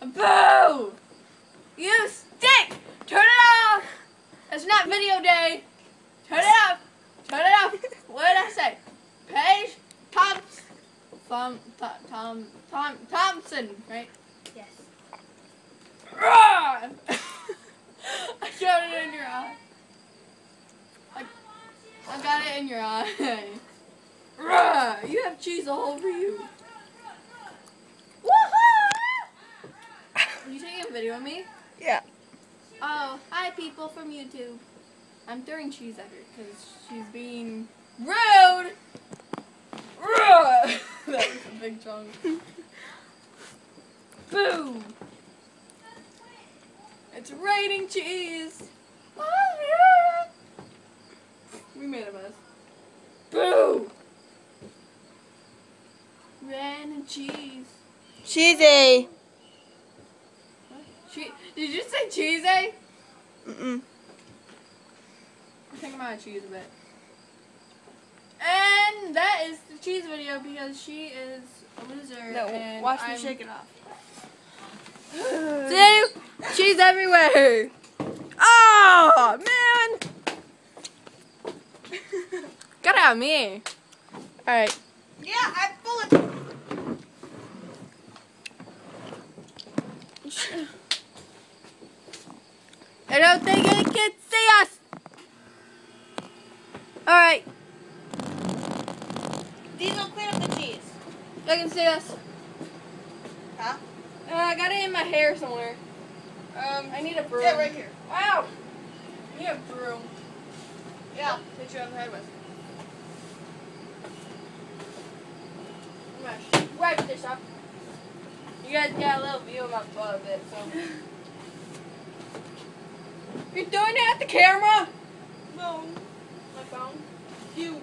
Boo! You stink! Turn it off! It's not video day. Turn it off. Turn it off. What did I say? Paige Thompson. Tom, Tom, Tom, Tom, Thompson, right? Yes. I got it in your eye. I, I got it in your eye. You have cheese all over you. Are you taking a video of me? Yeah. Oh, hi people from YouTube. I'm throwing cheese at her because she's being rude. Ruh! that was a big chunk. Boom! It's raining cheese. We made a mess. Boo! Raining cheese. Cheesy. Did you say cheesy? Eh? Mm-mm. I think I'm of cheese a bit. And that is the cheese video because she is a loser. No, and watch me I'm- shake it off. See? Cheese everywhere. Oh, man. Get out of me. Alright. Yeah, I'm full of. I don't think it can see us. Alright. Diesel, clean up the cheese. They can see us. Huh? Uh, I got it in my hair somewhere. Um, I need a broom. Yeah, right here. Wow. I need a broom. Yeah. Hit you on the head with. I'm gonna wipe this up. You guys got a little view of my butt of it, so. You're doing it at the camera? No. My phone. You.